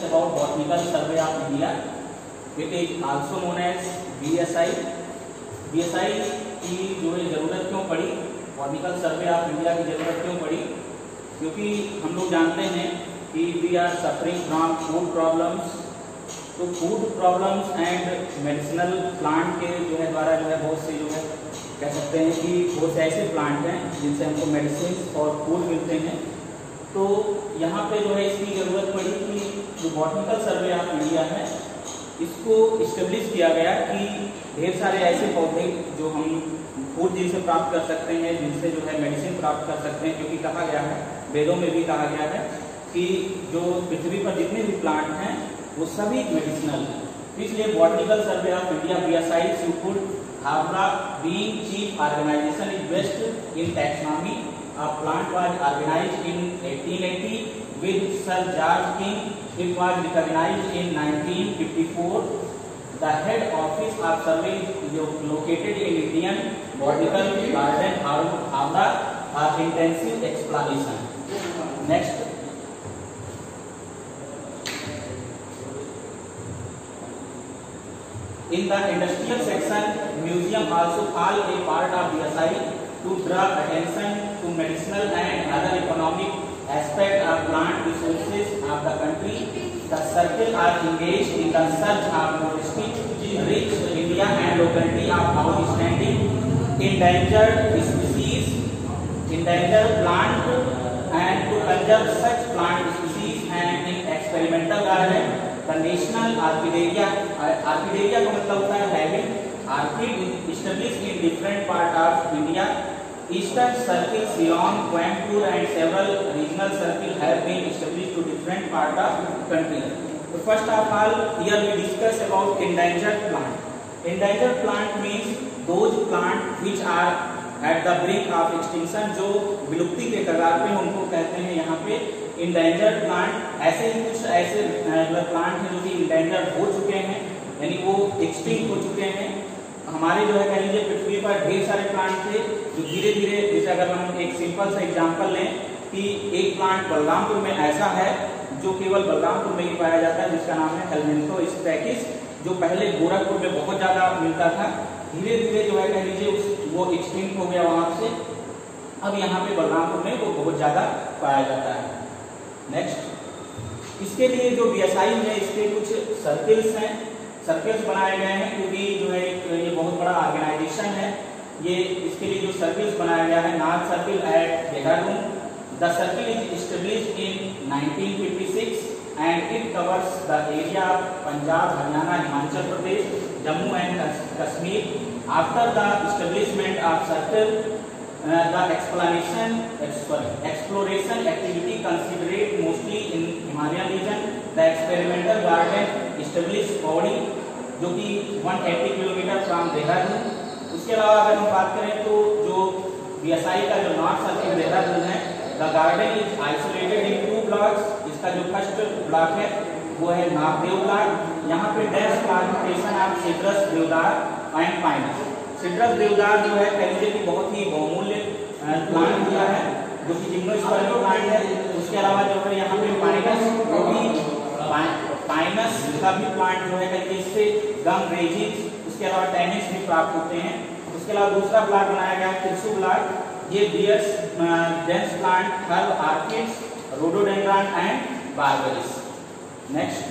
discuss about botanical survey of India. It is also known as BSI. BSI की जो है ज़रूरत क्यों पड़ी बॉटनिकल सर्वे ऑफ़ इंडिया की ज़रूरत क्यों पड़ी क्योंकि हम लोग जानते हैं कि we are suffering from food problems तो food problems and medicinal plant के जो है द्वारा जो है बहुत से जो है कह सकते हैं कि बहुत से ऐसे प्लांट हैं जिनसे हमको मेडिसिन और फ़ूड मिलते हैं तो यहाँ पे जो है इसकी ज़रूरत पड़ी कि जो बॉटनिकल सर्वे ऑफ़ इंडिया है, इसको इस्टेब्लिश किया गया कि ढेर सारे ऐसे पौधे जो हम फ़ूड जिनसे प्राप्त कर सकते हैं, जिनसे जो है मेडिसिन प्राप्त कर सकते हैं क्योंकि कहा गया है, वेदों में भी कहा गया है, कि जो पृथ्वी पर जितने भी प्लांट हैं, वो सभी मेडिसिनल हैं। तो इसलिए botanical survey of India B S I could Howrah being chief organisation is best in taxonomy A plant was organized in 1880 with Sir George King. It was recognized in 1954. The head office of survey is located in Indian Botanical Garden, Havda, for intensive exploration. Next. In the industrial section, museum also fall a part of the BSI to draw attention to medicinal and other economic aspect of plant resources of the country. The circle are engaged in the search of touristic rich India and locality of outstanding endangered species, endangered plant and to conserve such plant species and in experimental garden the national orchidaria orchidaria का मतलब होता है having orchid established in different part of India Eastern Circle, Ceylon, Coimbatore and several regional circles have been established to different part of country. So first of all, here we discuss about endangered plant. Endangered plant means those plant which are at the brink of extinction जो विलुप्ति के कगार पे उनको कहते हैं यहाँ पे इंडेंजर्ड प्लांट ऐसे ही कुछ ऐसे प्लांट हैं जो कि इंडेंजर्ड हो चुके हैं यानी वो एक्सटिंक्ट हो चुके हैं हमारे जो है, कह लीजिए, पृथ्वी पर ढेर सारे प्लांट थे, जो धीरे धीरे जैसे अगर हम एक सिंपल सा एग्जांपल लें, कि एक प्लांट बलरामपुर में ऐसा है, जो केवल बलरामपुर में ही पाया जाता है, जिसका नाम है हेलमेंटो स्टैकिस जो पहले गोरखपुर में बहुत ज़्यादा मिलता था। धीरे धीरे जो है, कह लीजिए वो एक्सटिंक्ट हो गया वहाँ से। अब यहाँ पे बलरामपुर में वो बहुत ज़्यादा पाया जाता है। नेक्स्ट इसके लिए जो बी है इसके कुछ सर्किल्स हैं सर्किल्स बनाए गए हैं, क्योंकि जो है एक, ये बहुत बड़ा ऑर्गेनाइजेशन है। ये, इसके लिए जो सर्किल्स बनाया गया है north circle at Dehradun the circle is establish in 1956 and it covers the area Punjab Haryana Himachal Pradesh Jammu and Kashmir after the establishment of circle explanation sorry, exploration activity considered mostly in Himalayan region. The experimental garden established body, जो कि 180 kilometre from Dehradun उसके अलावा अगर हम बात करें तो जो बीएसआई का जो नॉर्थ सर्किल देहरादून है the garden is isolated in two blocks इसका जो फ़र्स्ट ब्लॉक है, वो है नागदेव ब्लॉक यहाँ पे dense plantation of citrus deodar and pinus citrus deodar जो है कह कि बहुत ही बहुमूल्य प्लांट दिया है, जो कि जिम्नोस्पर्म प्लांट है। उसके अलावा जो है, यहाँ पे पाइनस वो भी पाइनस का भी प्लांट जो है कह इससे गम रेजिन उसके अलावा टेनिस भी प्राप्त होते हैं। उसके अलावा दूसरा प्लांट बनाया गया है त्रिशु प्लांट ये bears dense plant herb orchids rhododendron and berberis next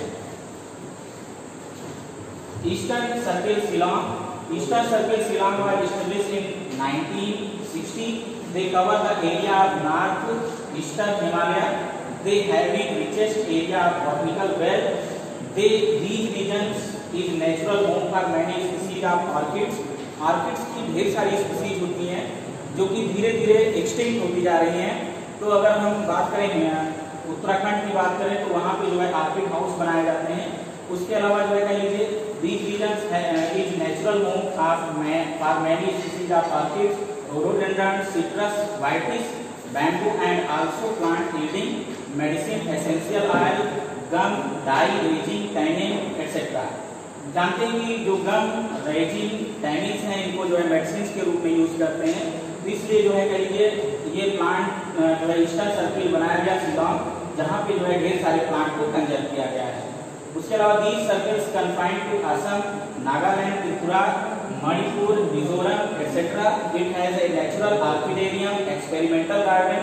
eastern circle Shillong Eastern Circle Shillong was established in 1960. They cover the area of north eastern Himalaya. They have the richest area of botanical wealth. They these regions is natural home for many species of orchids. Orchids की ढेर सारी species होती हैं जो कि धीरे धीरे extinct होती जा रही हैं तो अगर हम बात करें उत्तराखंड की बात करें तो वहाँ पे जो है आर्किड हाउस बनाए जाते हैं उसके अलावा जो है कह लीजिए these regions uh, is natural home of man, for many species of orchids, rhododendron, citrus, whitish, bamboo and also plant yielding medicine, essential oil, gum, dye, resin, tannin, etc. जानते हैं कि जो गम रेजिन टैनिस हैं इनको जो है medicine के रूप में यूज़ करते हैं इसलिए जो है कह लीजिए ये प्लांट जो है ईस्टर्न सर्किल बनाया गया शिलोंग जहाँ पे जो है ढेर सारे प्लांट को कंजर्व किया गया है उसके अलावा these circles confined to Assam Nagaland Tripura, Manipur, Mizoram etcetera it has a natural orchidarium experimental garden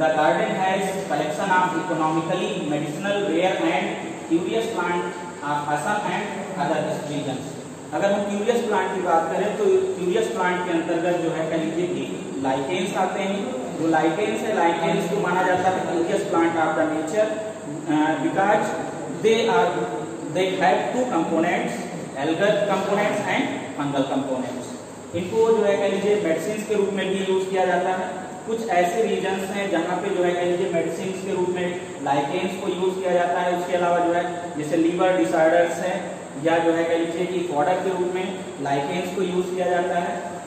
the garden has collection of economically medicinal rare and curious plant of Assam and other regions अगर हम curious plant की बात करें तो curious plant के अंतर्गत जो है कह लीजिए कि लाइकेंस आते हैं। जो लाइकेंस है लाइकेंस को माना जाता है curious plant of the nature because they are, they have two components, algal components and fungal components. इनको जो है कह लीजिए मेडिसिन के रूप में भी यूज़ किया जाता है। कुछ ऐसे रीजन्स हैं जहाँ पे जो है कह लीजिए मेडिसिन के रूप में लाइकेंस को यूज़ किया जाता है। उसके अलावा जो है जैसे लीवर डिसऑर्डर्स है या जो है कह लीजिए कि प्रोडक्ट के रूप में लाइकेंस को यूज़ किया जाता है।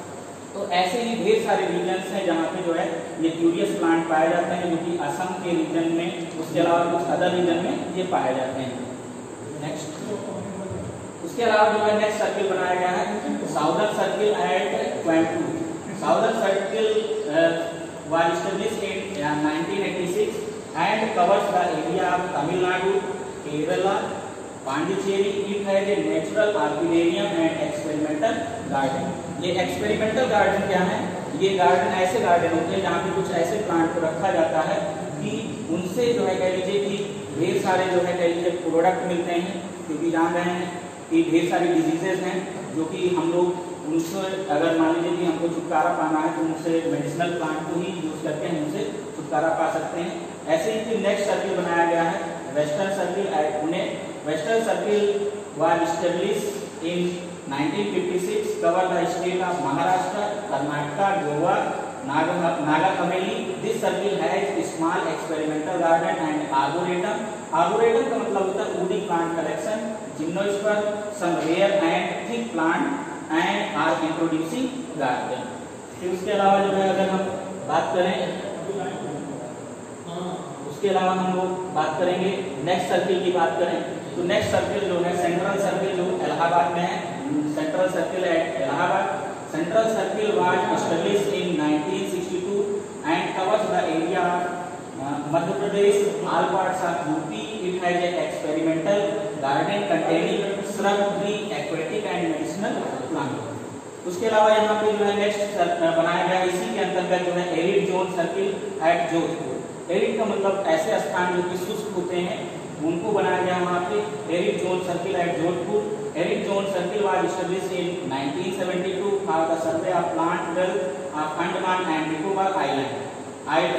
तो ऐसे ही ढेर सारे रीजन्स हैं जहाँ पे जो है ये क्यूरियस प्लांट पाए जाते हैं जो कि असम के रीजन में उसके अलावा कुछ अदर रीजन में ये पाए जाते हैं। नेक्स्ट उसके अलावा जो है नेक्स्ट सर्किल बनाया गया है southern circle at Coimbatore southern circle was established in uh, 1986 and covers the area of Tamil Nadu, Kerala, Pondicherry. It has a natural garden. ये एक्सपेरिमेंटल गार्डन क्या है ये गार्डन ऐसे गार्डन होते हैं जहाँ पे कुछ ऐसे प्लांट को रखा जाता है कि उनसे जो है कह लीजिए कि ढेर सारे जो है कह लीजिए प्रोडक्ट मिलते हैं, क्योंकि जान रहे हैं कि ढेर सारी डिजीजेज हैं, जो कि हम लोग उनसे अगर मान लीजिए कि हमको छुटकारा पाना है तो उनसे मेडिसिनल प्लांट को ही यूज़ करके हम उनसे छुटकारा पा सकते हैं ऐसे ही नेक्स्ट सर्किल बनाया गया है western circle Pune western circle was establish in 1956 cover the state of Maharashtra, Karnataka, Goa, Naga, Naga Haveli. This circle has small experimental garden and arboretum. Arboretum का मतलब होता है woody plant collection, gymnosperm, some rare and thick plant and are introducing garden फिर उसके अलावा जो है अगर हम बात करें उसके अलावा हम लोग बात करेंगे नेक्स्ट सर्किल की बात करें तो नेक्स्ट सर्किल जो है सेंट्रल सर्किल जो इलाहाबाद में है सेंट्रल सर्किल है Allahabad central circle was establish in 1962 and covers the area Madhya Pradesh all parts of UP it has experimental garden containing shrub tree aquatic and medicinal plant उसके अलावा यहाँ पे जो है नेक्स्ट बनाया गया इसी के अंतर्गत जो है arid zone circle at Jodhpur arid का मतलब ऐसे स्थान जो कि शुष्क होते हैं, उनको बनाया गया वहाँ पे arid zone circle at Jodhpur arid zone circle was established in 1972 for the survey of plant wealth of Andaman and Nicobar island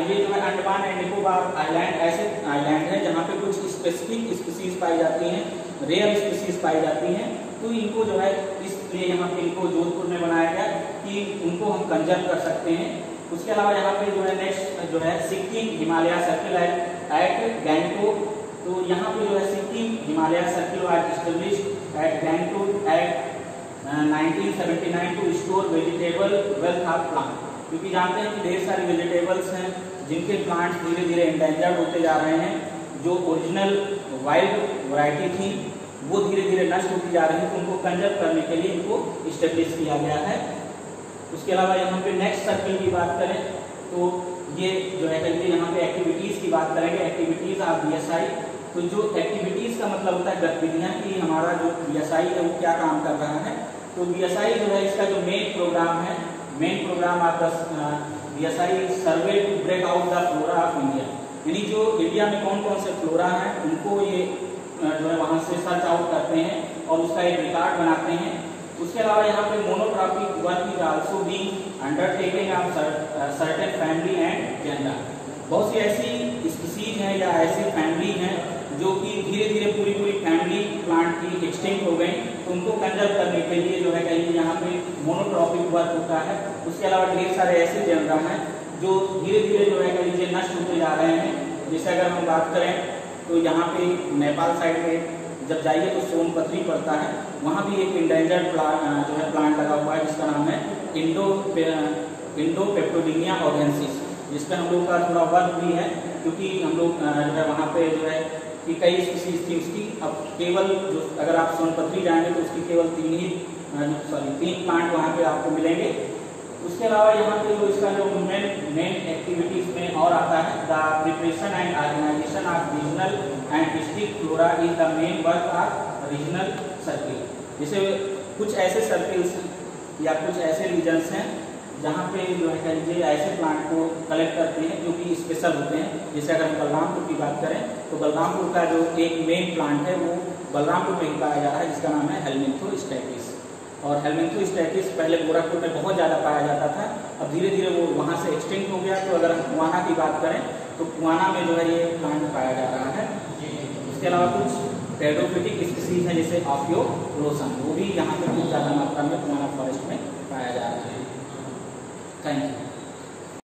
ये जो है अंडमान एंड निकोबार आइलैंड ऐसे आइलैंड है, जहाँ पे कुछ स्पेसिफिक स्पीसीज पाई जाती हैं रेयर स्पीसीज पाई जाती हैं। तो इनको जो है इसलिए यहाँ पे इनको जोधपुर में बनाया गया कि उनको हम कंजर्व कर सकते हैं। उसके अलावा यहाँ पे जो है नेक्स्ट जो है, सिक्किम हिमालय सर्किल एट गैंगटोक तो यहाँ पे जो है, Sikkim Himalaya circle was establish at Gangtok at 1979 to store vegetable wealth of plant क्योंकि जानते हैं कि ढेर सारे वेजिटेबल्स हैं, जिनके प्लांट्स धीरे धीरे इंडेंजर्ड होते जा रहे हैं। जो ओरिजिनल वाइल्ड वैरायटी थी, वो धीरे धीरे नष्ट होती जा रही है। तो उनको कंजर्व करने के लिए इनको स्टेब्लिश किया गया है। उसके अलावा यहाँ पे नेक्स्ट सर्किल की बात करें तो ये जो है यहाँ पे एक्टिविटीज़ की बात करेंगे। एक्टिविटीज़ ऑफ़ बी तो जो एक्टिविटीज़ का मतलब होता है गतिविधियाँ की हमारा जो बीएसआई है, वो क्या काम कर रहा है? तो बीएसआई जो है, इसका जो मेन प्रोग्राम है main programme the BSI survey to break out the flora of India यानी जो इंडिया में कौन कौन से फ्लोरा हैं, उनको ये जो है वहाँ से सर्च आउट करते हैं और उसका एक रिकॉर्ड बनाते हैं। उसके अलावा यहाँ पे monotropic work is also be undertaking of certain family and gender बहुत सी ऐसी स्पीसीज हैं या ऐसी फैमिली हैं जो कि धीरे धीरे पूरी पूरी फैमिली प्लांट की एक्सटेंट हो गई, उनको कंजर्व करने के लिए जो है कहीं यहाँ पे मोनोट्रॉपिक वर्क होता है। उसके अलावा ढेर सारे ऐसे जनरा हैं जो धीरे धीरे जो है कहीं नष्ट होते जा रहे हैं। जैसे अगर हम बात करें तो यहाँ पे नेपाल साइड में जब जाइए तो सोनपत्री पड़ता है। वहाँ भी एक इंडेंजर्ड प्लांट जो है प्लांट लगा हुआ है, जिसका नाम है इंडो इंडो पेप्टोडिनिया ऑर्गेंसिस जिस पर हम लोग का थोड़ा वर्क भी है, क्योंकि हम लोग जो है वहाँ पे जो है कि कई स्पीसीज थी उसकी। अब केवल जो अगर आप सोनपत्री जाएँगे तो उसकी केवल तीन ही सॉरी तीन प्लांट वहाँ पे आपको मिलेंगे। उसके अलावा यहाँ पे जो इसका जो मेन मेन एक्टिविटीज़ में और आता है the preparation and organisation of regional and district flora is the main work of regional circle जैसे कुछ ऐसे सर्किल्स या कुछ ऐसे रीजन्स हैं जहाँ पे जो है कह लीजिए ऐसे प्लांट को कलेक्ट करते हैं जो कि स्पेशल होते हैं। जैसे अगर हम बलरामपुर की बात करें तो बलरामपुर का जो एक मेन प्लांट है, वो बलरामपुर में ही पाया जा रहा है, जिसका नाम है हेलमिंथो स्टैटिस और हेलमिंथो स्टैटिस पहले गोरखपुर में बहुत ज़्यादा पाया जाता था। अब धीरे धीरे वो वहाँ से एक्सटेंड हो गया। तो अगर हम कुआना की बात करें तो कुआना में जो है ये प्लांट पाया जा रहा है। इसके अलावा कुछ पेडोफिटिक स्पीसीज हैं, जैसे ऑफियो रोसन वो भी यहाँ पे बहुत ज़्यादा मात्रा में कुआना फॉरेस्ट में पाया जा रहा है। Thank you